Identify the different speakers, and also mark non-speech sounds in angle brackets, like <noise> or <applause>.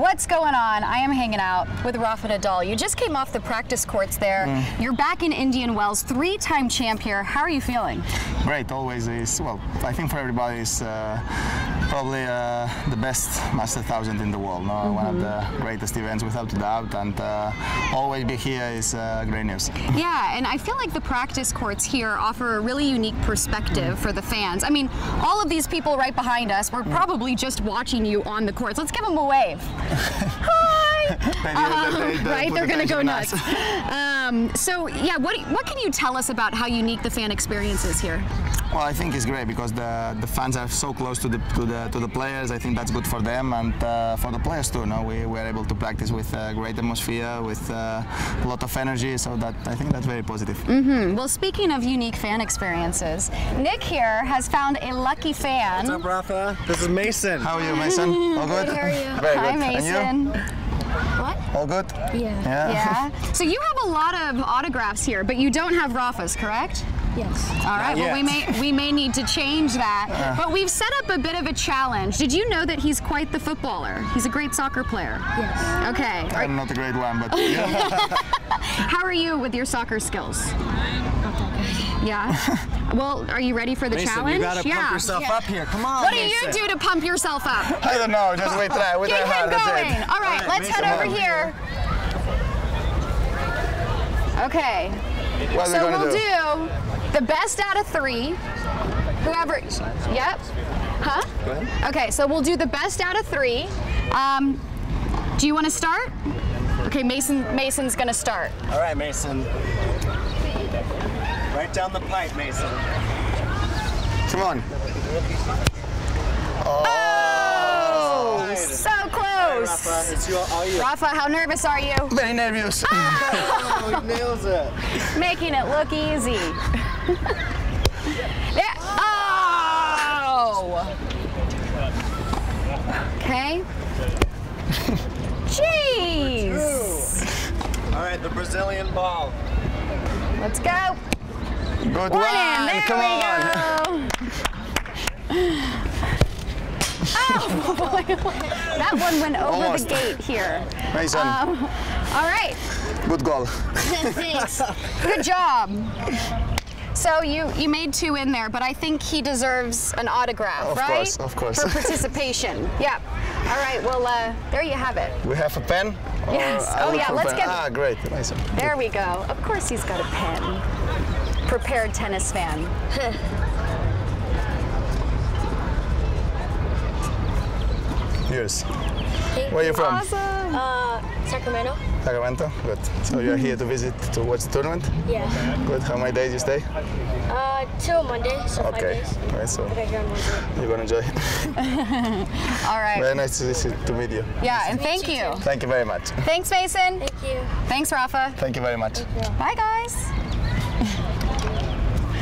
Speaker 1: what's going on? I am hanging out with Rafa Nadal. You just came off the practice courts there.
Speaker 2: Mm.
Speaker 1: You're back in Indian Wells, three-time champ here. How are you feeling?
Speaker 2: Great, always is. Well, I think for everybody is uh, probably uh, the best Master 1000 in the world. No? One of the greatest events without a doubt, and uh, always be here is uh, great news. <laughs>
Speaker 1: Yeah, and I feel like the practice courts here offer a really unique perspective for the fans. I mean, all of these people right behind us were probably just watching you on the courts. Let's give them a wave. は <laughs> あ Hi!
Speaker 2: They- they- they
Speaker 1: right, they're going to go nuts. <laughs> Um, so, yeah, what, what can you tell us about how unique the fan experience is here?
Speaker 2: Well, I think it's great because the, the fans are so close to the to the to the players. I think that's good for them and uh, for the players too. No, we were able to practice with a great atmosphere, with uh, a lot of energy. So that I think that's very positive.
Speaker 1: Well, speaking of unique fan experiences, Nick here has found a lucky fan.
Speaker 3: What's up, Rafa? This is Mason.
Speaker 2: How are you, Mason? <laughs> All good?
Speaker 4: How are you?
Speaker 2: Very
Speaker 1: Hi,
Speaker 2: good. And you?
Speaker 1: Mason.
Speaker 4: What?
Speaker 2: All good?
Speaker 4: Yeah.
Speaker 2: Yeah.
Speaker 1: Yeah. <laughs> So you have a lot of autographs here, but you don't have Rafa's, correct?
Speaker 4: Yes.
Speaker 1: All right. Well, we may we may need to change that. Uh-huh. But we've set up a bit of a challenge. Did you know that he's quite the footballer? He's a great soccer player.
Speaker 4: Yes.
Speaker 1: Okay.
Speaker 2: I'm not a great one, but <laughs> yeah.
Speaker 1: how are you with your soccer skills? Yeah. <laughs> well, are you ready for the
Speaker 3: Mason,
Speaker 1: challenge?
Speaker 3: you gotta
Speaker 1: yeah.
Speaker 3: pump yourself up here. Come on.
Speaker 1: What do you do to pump yourself up?
Speaker 2: I don't know. Just wait, try, wait,
Speaker 1: Get
Speaker 2: try
Speaker 1: him
Speaker 2: hard.
Speaker 1: Going. All right,
Speaker 3: All right,
Speaker 1: let's head
Speaker 3: Mason,
Speaker 1: over
Speaker 3: over
Speaker 1: here. Okay.
Speaker 2: What
Speaker 1: So we'll
Speaker 2: do?
Speaker 1: do the best out of three. Whoever. Yep. Huh?
Speaker 3: Go ahead.
Speaker 1: Okay, so we'll do the best out of three. Um, do you want to start? Okay, Mason. Mason's gonna start.
Speaker 3: All right, Mason. Right down the pipe, Mason.
Speaker 2: Come on.
Speaker 1: Oh, oh
Speaker 3: Right.
Speaker 1: so
Speaker 3: Rafa,
Speaker 1: close.
Speaker 3: it's you, all you.
Speaker 1: Rafa, how nervous are you?
Speaker 2: Very nervous. <laughs>
Speaker 3: Oh, oh, he nails it.
Speaker 1: Making it look easy. <laughs> yeah. Oh. Okay. Jeez.
Speaker 3: All right, the Brazilian ball.
Speaker 1: Let's go.
Speaker 2: Good
Speaker 1: One
Speaker 2: one.
Speaker 1: There
Speaker 2: Come
Speaker 1: we
Speaker 2: on.
Speaker 1: go. <laughs> Oh boy. That one went over
Speaker 2: Almost.
Speaker 1: the gate here.
Speaker 2: Mason,
Speaker 1: Um, all right.
Speaker 2: good goal. <laughs>
Speaker 4: Thanks. <laughs>
Speaker 1: Good job. So you you made two in there, but I think he deserves an autograph,
Speaker 2: Of
Speaker 1: right?
Speaker 2: course, of course.
Speaker 1: For participation. yeah. All right. Well, uh, there you have it.
Speaker 2: We have a pen?
Speaker 1: Yes. Oh, yeah, let's
Speaker 2: pen?
Speaker 1: get-
Speaker 2: Ah, great. Mason.
Speaker 1: There we go. Of course he's got a pen. Prepared tennis fan. <laughs>
Speaker 2: Yours. Where are you from?
Speaker 1: Awesome.
Speaker 4: Uh, Sacramento?
Speaker 2: Sacramento? Good. So you're here to visit to watch the tournament?
Speaker 4: Yeah.
Speaker 2: Good. How many days you stay?
Speaker 4: Uh, till Monday, so five
Speaker 2: Okay.
Speaker 4: days.
Speaker 2: Right, so
Speaker 4: I got here on Monday.
Speaker 2: you're gonna enjoy it. <laughs>
Speaker 1: All right.
Speaker 2: Very nice to, see- to meet you.
Speaker 1: Yeah, and thank
Speaker 4: you
Speaker 1: you.
Speaker 2: Thank you very much.
Speaker 1: Thanks, Mason.
Speaker 4: Thank you.
Speaker 1: Thanks, Rafa.
Speaker 2: Thank you very much.
Speaker 1: Bye, guys. <laughs>